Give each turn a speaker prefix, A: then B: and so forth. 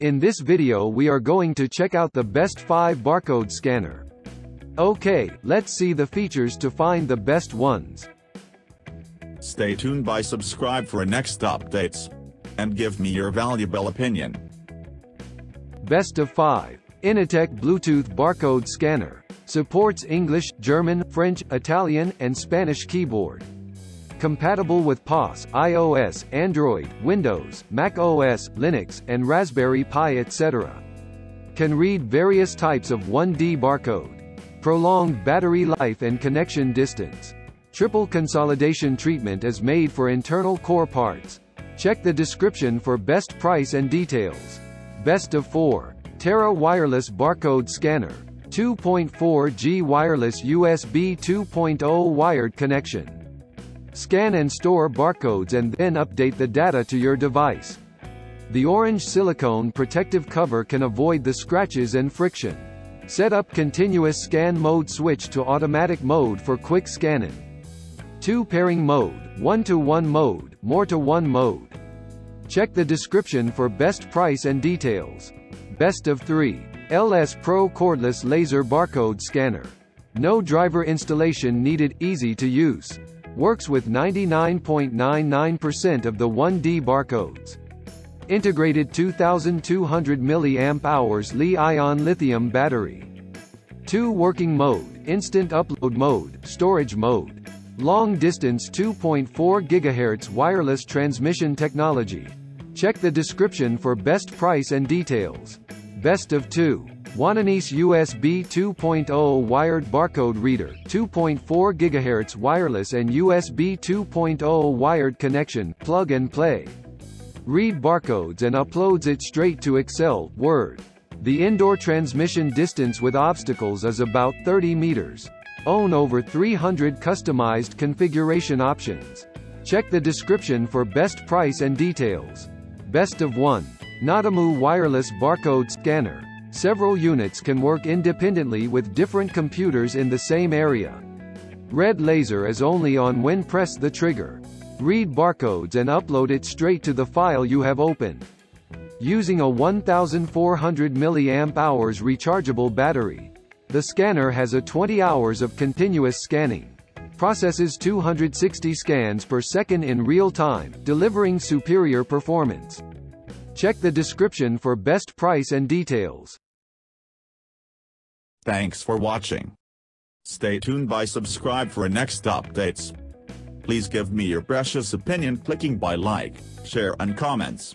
A: In this video we are going to check out the best 5 barcode scanner. Okay, let's see the features to find the best ones.
B: Stay tuned by subscribe for next updates. And give me your valuable opinion.
A: Best of 5. Inateck Bluetooth Barcode Scanner. Supports English, German, French, Italian, and Spanish keyboard. Compatible with POS, iOS, Android, Windows, Mac OS, Linux, and Raspberry Pi etc. Can read various types of 1D barcode. Prolonged battery life and connection distance. Triple consolidation treatment is made for internal core parts. Check the description for best price and details. Best of 4. Tera Wireless Barcode Scanner. 2.4G Wireless USB 2.0 Wired Connection. Scan and store barcodes and then update the data to your device. The orange silicone protective cover can avoid the scratches and friction. Set up continuous scan mode switch to automatic mode for quick scanning. 2 pairing mode, 1 to 1 mode, more to 1 mode. Check the description for best price and details. Best of 3. LS Pro Cordless Laser Barcode Scanner. No driver installation needed, easy to use. Works with 99.99% of the 1D barcodes. Integrated 2200 mAh Li-ion lithium battery. 2 working mode, instant upload mode, storage mode. Long distance 2.4 GHz wireless transmission technology. Check the description for best price and details. Best of 2. WoneNice USB 2.0 wired barcode reader, 2.4 GHz wireless and USB 2.0 wired connection, plug and play. Read barcodes and uploads it straight to Excel, Word. The indoor transmission distance with obstacles is about 30 meters. Own over 300 customized configuration options. Check the description for best price and details. Best of 1. Nadamoo Wireless Barcode Scanner. Several units can work independently with different computers in the same area. Red laser is only on when press the trigger. Read barcodes and upload it straight to the file you have opened. Using a 1400 mAh rechargeable battery. The scanner has a 20 hours of continuous scanning. Processes 260 scans per second in real time, delivering superior performance. Check the description for best price and details.
B: Thanks for watching. Stay tuned by subscribe for next updates. Please give me your precious opinion clicking by like, share and comments.